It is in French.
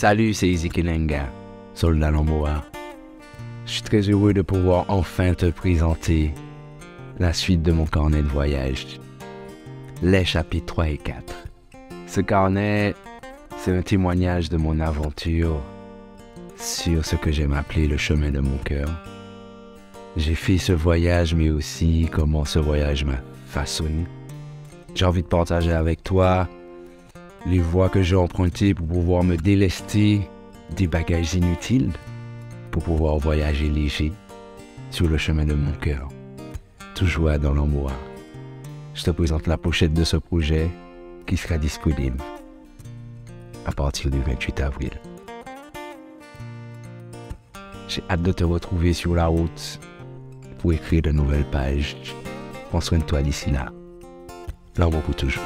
Salut, c'est Izzy Kenenga, soldat Lamboa. Je suis très heureux de pouvoir enfin te présenter la suite de mon carnet de voyage, les chapitres 3 et 4. Ce carnet, c'est un témoignage de mon aventure sur ce que j'aime appeler le chemin de mon cœur. J'ai fait ce voyage, mais aussi comment ce voyage m'a façonné. J'ai envie de partager avec toi les voies que j'ai empruntées pour pouvoir me délester des bagages inutiles, pour pouvoir voyager léger sur le chemin de mon cœur, toujours dans l'embois. Je te présente la pochette de ce projet qui sera disponible à partir du 28 avril. J'ai hâte de te retrouver sur la route pour écrire de nouvelles pages. Prends soin de toi d'ici là. L'amour pour toujours.